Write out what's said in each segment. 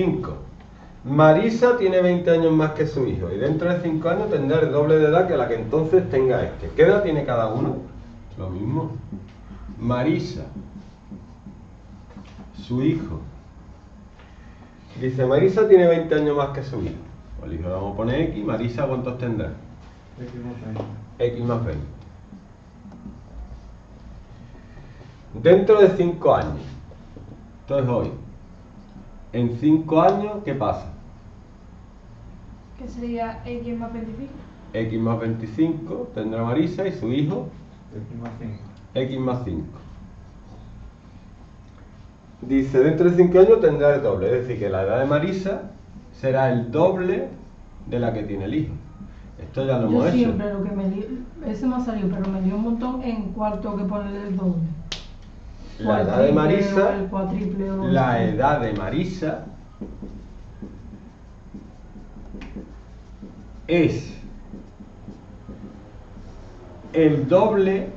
5. Marisa tiene 20 años más que su hijo y dentro de 5 años tendrá el doble de edad que la que entonces tenga este. ¿Qué edad tiene cada uno? Lo mismo. Marisa, su hijo. Dice, Marisa tiene 20 años más que su hijo. Al hijo le vamos a poner X. Marisa, ¿cuántos tendrá? X más 20. Dentro de 5 años. Entonces hoy. En 5 años, ¿qué pasa? Que sería X más 25. X más 25 tendrá Marisa y su hijo X más 5. X más 5. Dice, dentro de 5 años tendrá el doble, es decir, que la edad de Marisa será el doble de la que tiene el hijo. Esto ya lo hemos Yo hecho. siempre lo que me di, ese me ha salido, pero me dio un montón en tengo que ponerle el doble. La edad de Marisa, la edad de Marisa es el doble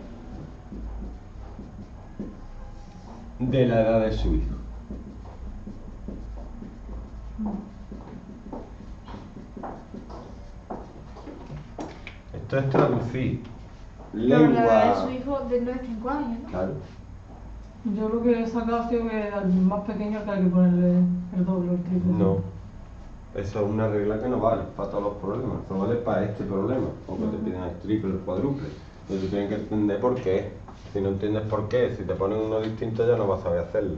de la edad de su hijo. Esto es traducir Pero la edad de lengua. su hijo de 5 años, ¿no? Claro. Yo lo que he sacado ha sido que al más pequeño que hay que ponerle el doble o el triple. No. Eso es una regla que no vale para todos los problemas. No vale para este problema. Aunque te pidan el triple o el cuádruple. Pero tú tienes que entender por qué. Si no entiendes por qué, si te ponen uno distinto ya no vas a saber hacerlo.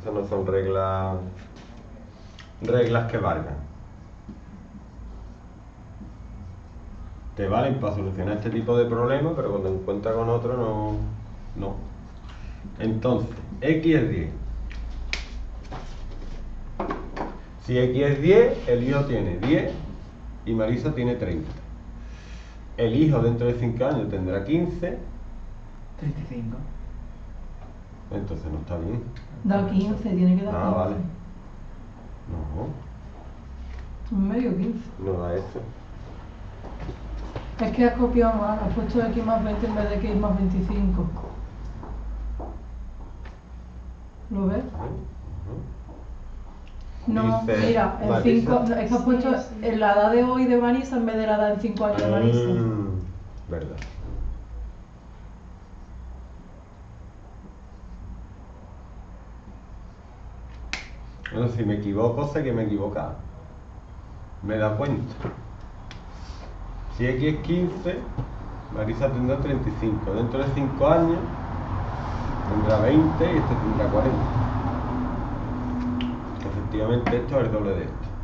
Esas no son reglas reglas que valgan. Te valen para solucionar este tipo de problemas, pero cuando encuentras con otro no. no. Entonces, X es 10. Si X es 10, el hijo tiene 10 y Marisa tiene 30. El hijo dentro de 5 años tendrá 15, 35. entonces no está bien. Da 15, tiene que dar 15. Ah, vale. No, Un medio 15. no da eso. Es que has copiado mal, has puesto X más 20 en vez de X más 25. ¿Lo ves? No, Dice mira, en Marisa- cinco, es que has Sí, puesto sí. en la edad de hoy de Marisa en vez de la edad en 5 años de Marisa. Mm, verdad. Bueno, si me equivoco, sé que me he equivocado. Me da cuenta. Si X es 15, Marisa tendrá 35. Dentro de 5 años tendrá 20 y este tendrá 40. Efectivamente, esto es el doble de esto.